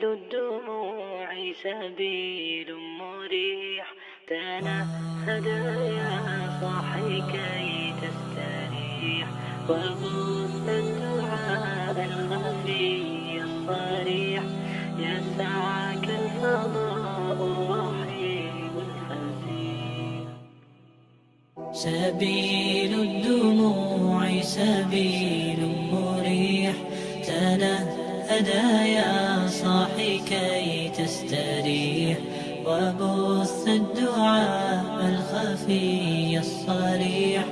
سبيل الدموع سبيل مريح. تنهد يا صاحي كي تستريح. وبث الدعاء الخفي الصريح. يسعك الفضاء سبيل الدموع سبيل مريح. تنهد يا صاحي كي تستريح. وبث الدعاء الخفي الصريح.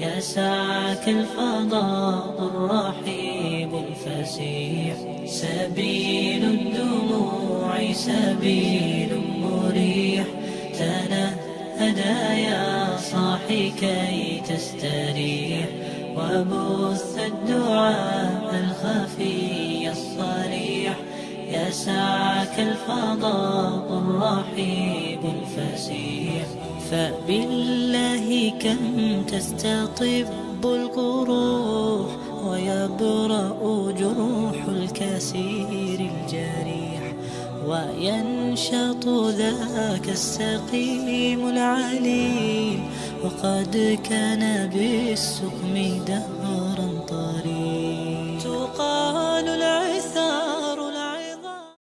يسعك الفضاء الرحيب الفسيح. سبيل الدموع سبيل مريح. تنهد يا صاحي كي تستريح. وبث الدعاء يسعك الفضاء الرحيب الفسيح. فبالله كم تستطب القروح ويبرأ جروح الكسير الجريح. وينشط ذاك السقيم العليل وقد كان بالسقم دهرا طريق